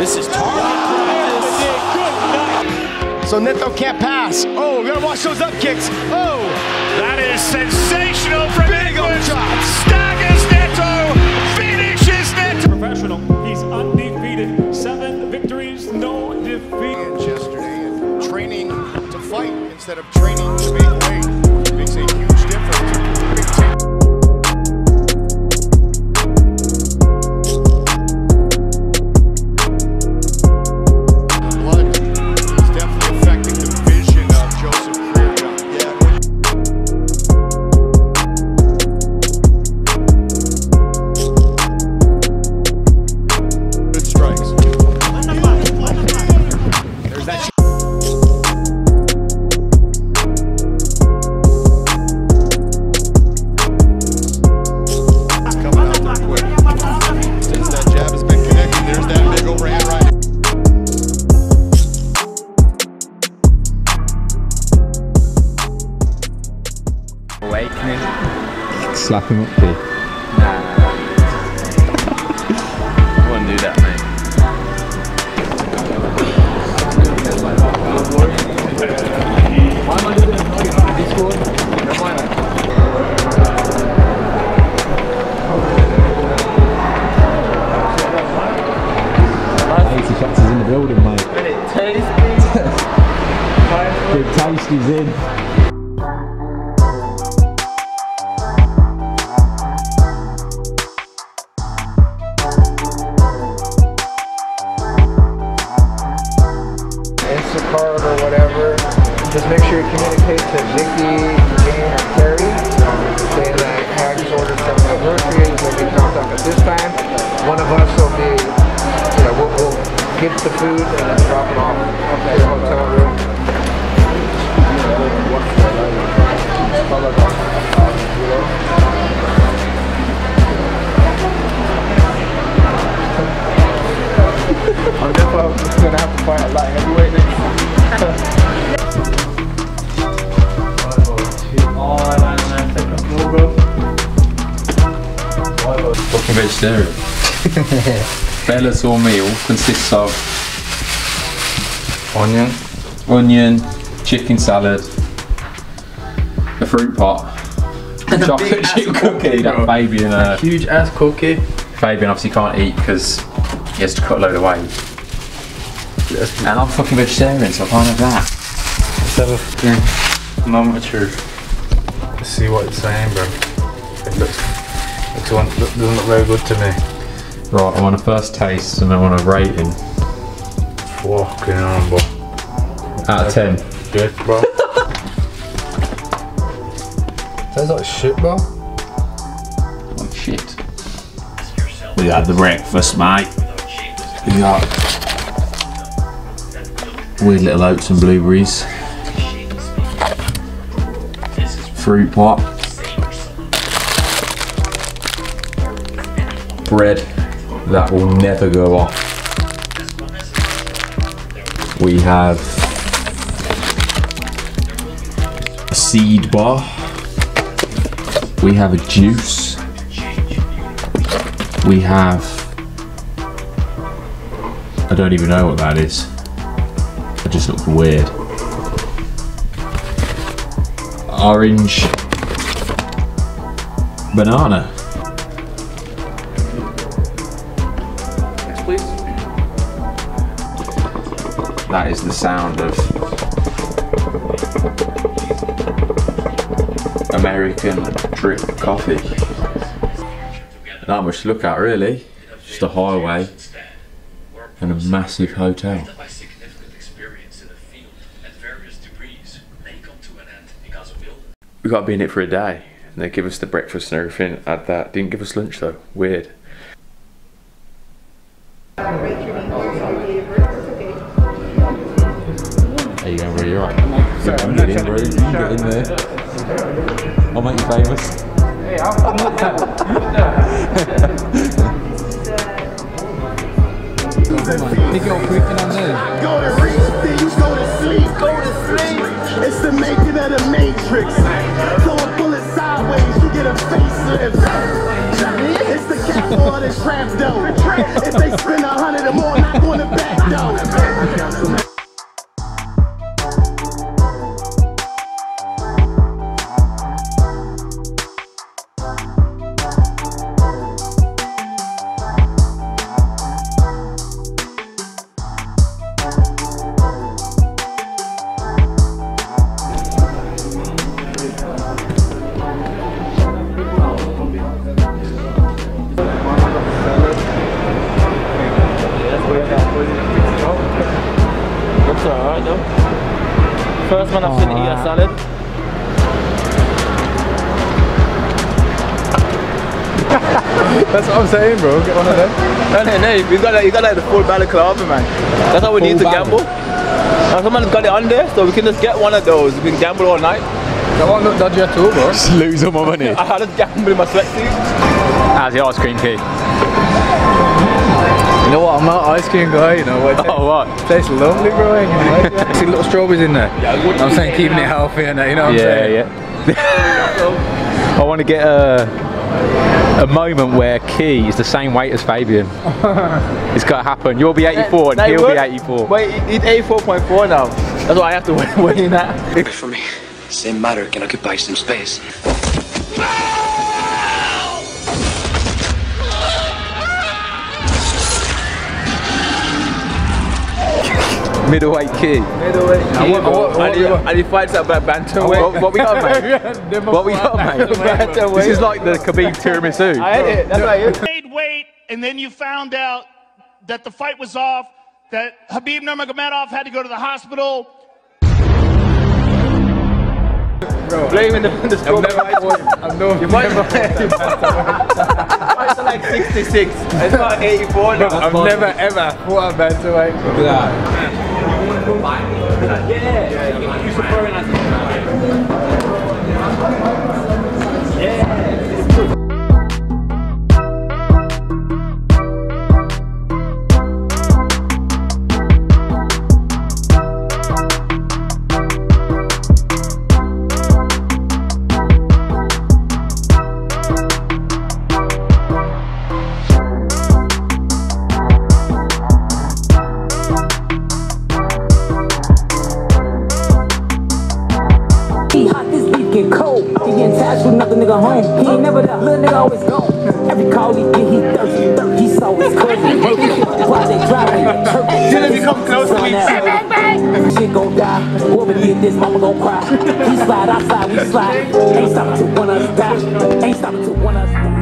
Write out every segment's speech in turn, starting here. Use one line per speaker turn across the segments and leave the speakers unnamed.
This is target practice.
So Neto can't pass. Oh, we gotta watch those up kicks. Oh,
That is sensational from
Big old
England.
shots.
Staggers Neto, finishes Neto.
professional. He's undefeated. Seven victories, no defeat.
yesterday and training to fight instead of training to make
Slap him up, P.
I wouldn't do that, mate.
Eighty shots is in the building, mate. Big Tasty's in.
Get the food and then drop it off at your hotel room. I'm definitely gonna have to fight a light heavyweight next.
Fucking vegetarian. Bellator meal consists of
Onion.
onion, chicken salad, a fruit pot, chocolate chip cookie that Fabian, a
Huge ass cookie.
Fabian obviously can't eat because he has to cut a load of weight. And I'm fucking vegetarian, so I can't have that.
Let's have a fucking moment of. Let's see what it's saying, bro. It looks, looks one, doesn't look very good to me.
Right, I want a first taste and then I want a rating
Fucking hell,
out of 10.
Shit, bro. Tastes like shit, bro.
Oh shit. We had the breakfast, mate. We got weird little oats and blueberries. Fruit pot. Bread that will never go off. We have a seed bar. We have a juice. We have. I don't even know what that is. It just looks weird. Orange. Banana. That is the sound of American drip coffee. Not much to look at, really. Just a highway and a massive hotel.
we got to be in it for a day. And they give us the breakfast and everything at that. Didn't give us lunch though. Weird.
You go, bro. You're right. You can get in, bro. You get in there. I'll make you famous. Pick it up quick and I'm there.
go to reach, then you go to sleep. Go to sleep. It's the making of the matrix. Throw a bullet sideways, you get a facelift. It's the capital of the trap though. If they spend a hundred or more, not gonna
First man I've seen eat a ah. salad.
That's what I'm saying, bro. Get one of them.
No, no, no. You got like, you got like the full balaclava, man. That's how we
Full
need to
bal-
gamble. Now someone's got it on there, so we can just get one of those. We can gamble all night.
That won't look dodgy at all, bro.
Just lose all my money.
I just gamble in my sweatsuit.
How's the ice cream key?
You know what? I'm not an ice cream guy. You know what?
Oh, what?
Tastes lovely, bro. You know, See little strawberries in there. I'm saying keeping it healthy and. You know what I'm
Yeah,
saying?
yeah. I want to get a a moment where Key is the same weight as Fabian. it's got to happen. You'll be 84 and
No,
he'll be 84.
Wait, he- he's 84.4 now. That's why I have to weigh, weigh in that.
For me, same matter can occupy some space.
Middleweight Key.
Middleweight.
And what- what- what
and, he,
we got?
and he fights at ba- bantamweight.
What, what we got, mate? what we got, mate? This is like the Khabib tiramisu.
I had it. That's right.
Made weight, and then you found out that the fight was off, that Khabib Nurmagomedov had to go to the hospital.
Blaming the, the score.
I've never no,
You might Fights are like 66. It's not 84 now.
I've never ever fought a bantamweight. Look at
He get cold. He getting tasked with nothing, nigga home. He ain't never that little nigga always gone. Every call he get, he thirsty. He saw his cousin. Why they driving? Till he come close to me. Shit gon' die. Whoever did this, mama gon' cry. He slide, I slide, we slide. Ain't stopping till one of us die. Ain't stopping till one of us die.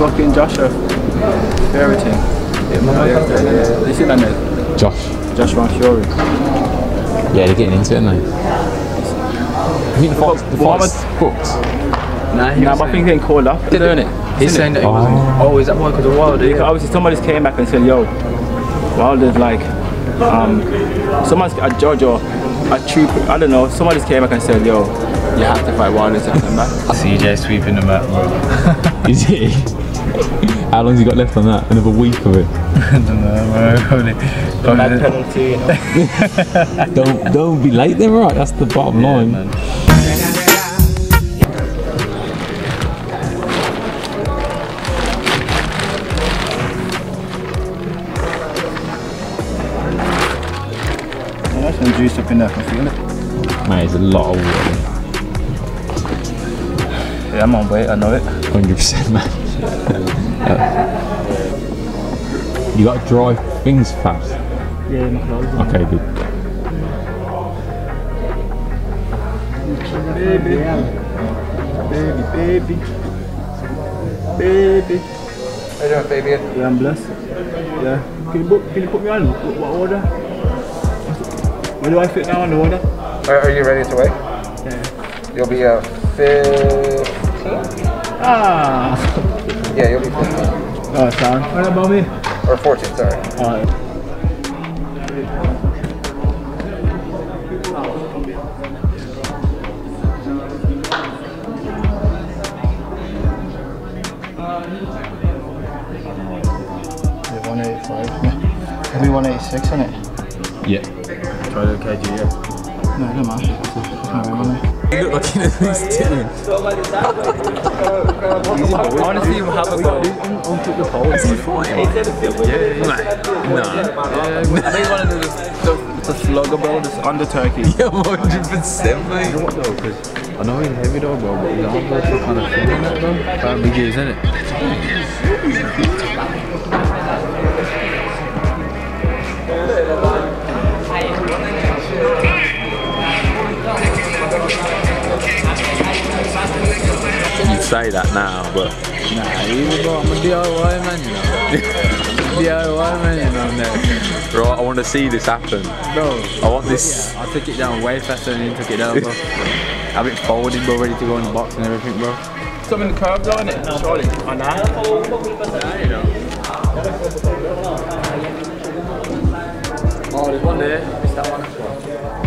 Fucking Joshua. Everything. Yeah, You see that name?
Josh.
Joshua Fury.
Yeah, they're getting into it, aren't they? I think the fight's, the fight's booked.
Nah, nah but I think he's getting called up. They're doing it.
He's saying that he wasn't. Oh, is that why? Because of Wilder?
Because obviously somebody just came back and said, yo, Wilder's like, um, someone's a judge or a troop, I don't know, somebody just came back and said, yo, you have to fight Wilder to come back.
CJ sweeping the mat, bro.
Is he? How long's he got left on that? Another week of it?
I don't know, bro. Probably, probably
That penalty, you know.
don't don't be late then, right? That's the bottom line.
Yeah, There's some juice up in there, I can feel it.
Mate, it's a lot of water.
Yeah, I'm on weight, I know it.
Hundred percent, man. you got to dry things fast.
Yeah, my clothes.
Okay, good.
Baby. Baby, baby. Baby.
How you doing, Fabian?
Yeah, I'm blessed. Yeah. Can you, book, can you put me on? What, what order? Where do I fit now underwater?
Are, are you ready to weigh?
Yeah.
You'll be a 15?
Ah.
Yeah, you'll be 15.
Oh, son. What about me?
Or 14, sorry.
Alright.
Yeah, 185. Yeah. It'll be 186, isn't it?
Yeah.
Try to kg, yeah.
No, it don't matter.
You look like you're at least doing. Honestly, what happened? On took the pole. Is he fine? Yeah, yeah. No. Yeah, I think one of the, the, the slugger, bro, that's the turkey. Yeah, 100%, mate. You know what, though? Because I know he's heavy, though, bro, but arms are kind of in that, bro. That big is, isn't it?
Say that now, but
Nah, even bro, I'm a DIY man, you know. DIY man, you know, man.
right, I want to see this happen.
Bro,
I want this.
I took it down way faster than you took it down, bro. Have it folded, bro, ready to go in the box and everything, bro. Some in the curve, though, innit? Surely. On that? you know. Oh, there's one there. It's that one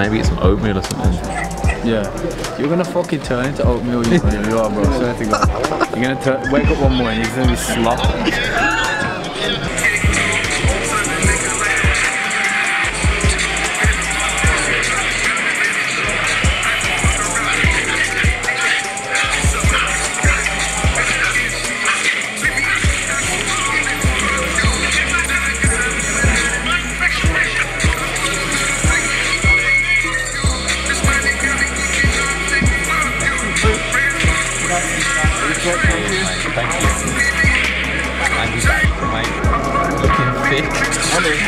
Maybe it's some oatmeal or something.
Yeah. You're gonna fucking turn into oatmeal, you, you are, bro. Swear to God. You're gonna wake up one morning, you're gonna be slop.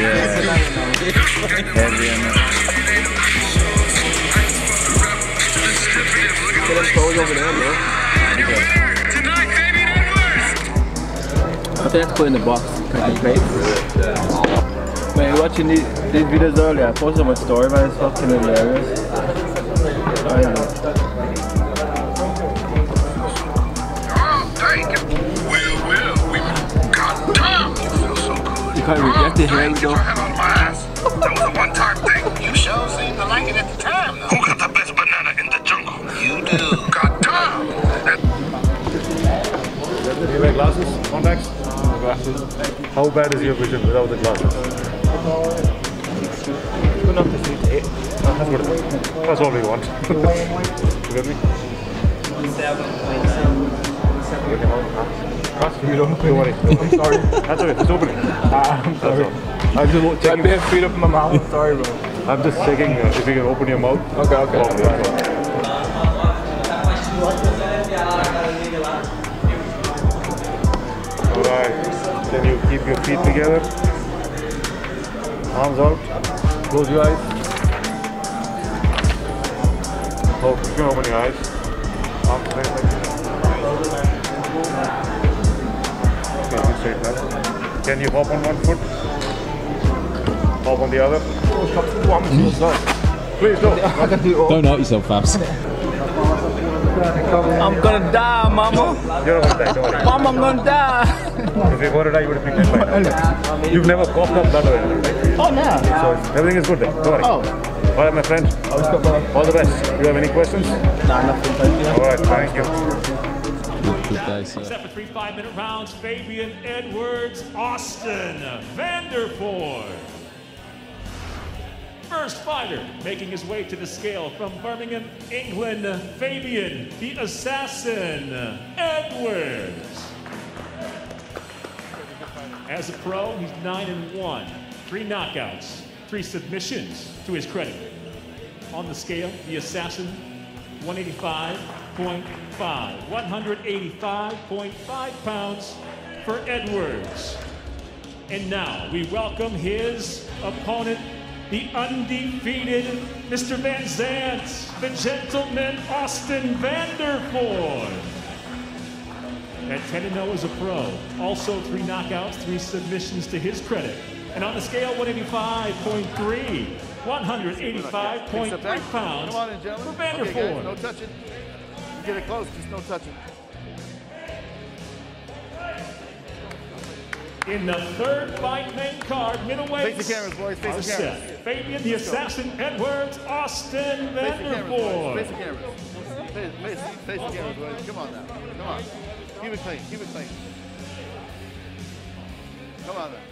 I think that's put in the box. Packing crates. Man, watching these, these videos earlier, I posted my story, man. It's fucking hilarious. I know. You can't really get to hear it though.
That was a one-time thing. You sure seemed to like it at the time, though. Who got the best banana in the jungle? You do. Got Tom.
Do you wear glasses? Contacts? Glasses. How bad is your vision without the glasses?
Good enough to see it.
That's good. That's all we want. you get me? Trust me, don't worry. Worry. sorry. That's okay. It's opening.
I'm sorry. I just won't take bare feet up my mouth. I'm sorry, bro.
I'm just checking uh, if you can open your mouth.
Okay, okay.
Oh, all. Alright. Then you keep your feet together. Arms out. Close your eyes. Oh, you can open your eyes. Arms like this. Okay, you straight now. Can you hop on one foot? Hop on the other? Please don't.
Don't hurt yourself, Fabs.
I'm gonna die, mama.
You're not gonna die, don't worry.
Mama, I'm gonna die.
If you were to die, you would have picked that line. You've never coughed up blood or anything, right?
Oh, no.
So everything is good then. Don't worry.
Oh.
All right, my friend. All the best. Do you have any questions?
Nah, nothing. Thank you.
All right, thank you.
Day, sir.
Except for three five-minute rounds, Fabian Edwards, Austin Vanderford. First fighter making his way to the scale from Birmingham, England, Fabian the Assassin Edwards. As a pro, he's 9 and 1, three knockouts, three submissions to his credit. On the scale, the Assassin 185.5, 185.5 pounds for Edwards. And now we welcome his opponent the undefeated Mr. Van Zant, the gentleman Austin Vanderford. At 10 0 as a pro, also three knockouts, three submissions to his credit. And on the scale, 185.3, 185.3 pounds
Come on in, gentlemen.
for
Okay, guys, no touching. Get it close, just no touching.
In the third fight main card, middleweight.
Face the cameras, boys, face the cameras.
Fabian the Assassin Edwards, Austin
Face the cameras, boys. Face the cameras. Face, face, face the cameras, boys. Come on now. Come on. Keep it clean. Keep it clean. Come on now.